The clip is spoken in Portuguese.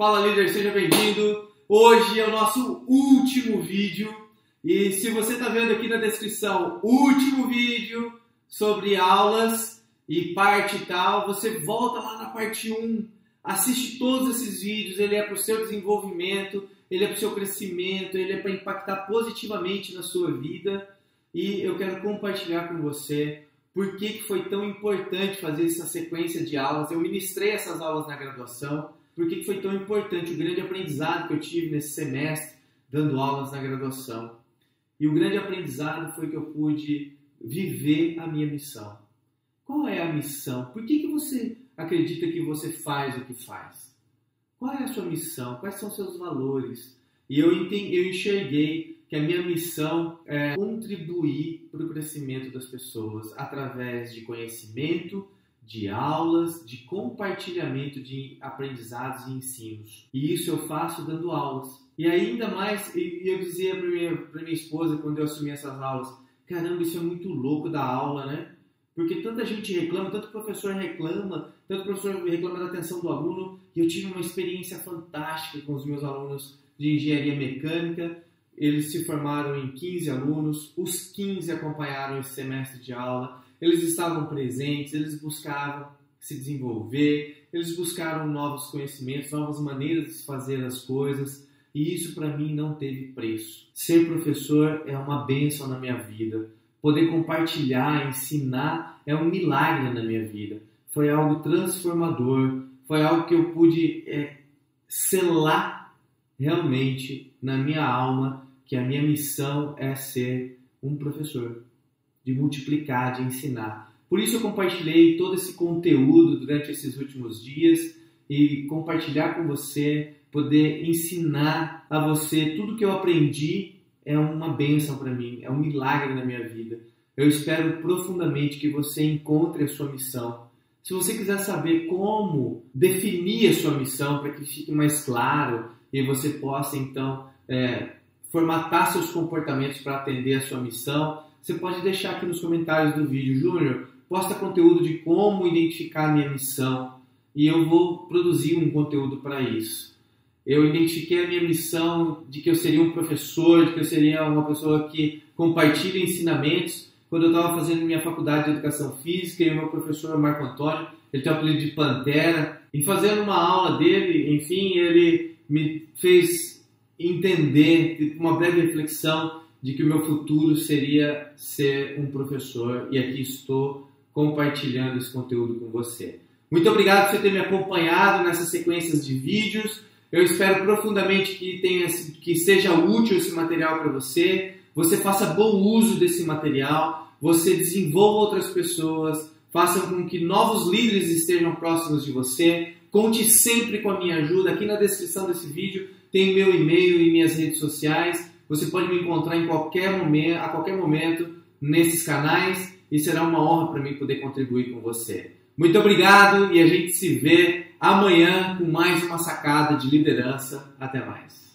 Fala líder, seja bem-vindo. Hoje é o nosso último vídeo e se você está vendo aqui na descrição, último vídeo sobre aulas e parte tal, você volta lá na parte 1, assiste todos esses vídeos, ele é para o seu desenvolvimento, ele é para o seu crescimento, ele é para impactar positivamente na sua vida e eu quero compartilhar com você por que, que foi tão importante fazer essa sequência de aulas. Eu ministrei essas aulas na graduação por que foi tão importante o grande aprendizado que eu tive nesse semestre dando aulas na graduação. E o grande aprendizado foi que eu pude viver a minha missão. Qual é a missão? Por que, que você acredita que você faz o que faz? Qual é a sua missão? Quais são seus valores? E eu, entendi, eu enxerguei que a minha missão é contribuir para o crescimento das pessoas através de conhecimento, de aulas, de compartilhamento de aprendizados e ensinos. E isso eu faço dando aulas. E ainda mais, eu dizia para minha, minha esposa quando eu assumi essas aulas: caramba, isso é muito louco da aula, né? Porque tanta gente reclama, tanto professor reclama, tanto professor reclama da atenção do aluno. E eu tive uma experiência fantástica com os meus alunos de engenharia mecânica. Eles se formaram em 15 alunos, os 15 acompanharam esse semestre de aula eles estavam presentes, eles buscavam se desenvolver, eles buscaram novos conhecimentos, novas maneiras de fazer as coisas, e isso para mim não teve preço. Ser professor é uma bênção na minha vida. Poder compartilhar, ensinar é um milagre na minha vida. Foi algo transformador, foi algo que eu pude é, selar realmente na minha alma que a minha missão é ser um professor de multiplicar, de ensinar. Por isso eu compartilhei todo esse conteúdo durante esses últimos dias e compartilhar com você, poder ensinar a você tudo que eu aprendi é uma bênção para mim, é um milagre na minha vida. Eu espero profundamente que você encontre a sua missão. Se você quiser saber como definir a sua missão para que fique mais claro e você possa então é, formatar seus comportamentos para atender a sua missão, você pode deixar aqui nos comentários do vídeo, Júnior, posta conteúdo de como identificar minha missão e eu vou produzir um conteúdo para isso. Eu identifiquei a minha missão de que eu seria um professor, de que eu seria uma pessoa que compartilha ensinamentos. Quando eu estava fazendo minha faculdade de educação física e o meu professor Marco Antônio, ele tem o apelido de Pantera, e fazendo uma aula dele, enfim, ele me fez entender, uma breve reflexão, de que o meu futuro seria ser um professor e aqui estou compartilhando esse conteúdo com você. Muito obrigado por você ter me acompanhado nessas sequências de vídeos. Eu espero profundamente que, tenha, que seja útil esse material para você. Você faça bom uso desse material, você desenvolva outras pessoas, faça com que novos líderes estejam próximos de você. Conte sempre com a minha ajuda. Aqui na descrição desse vídeo tem meu e-mail e minhas redes sociais. Você pode me encontrar em qualquer momento, a qualquer momento nesses canais e será uma honra para mim poder contribuir com você. Muito obrigado e a gente se vê amanhã com mais uma sacada de liderança. Até mais.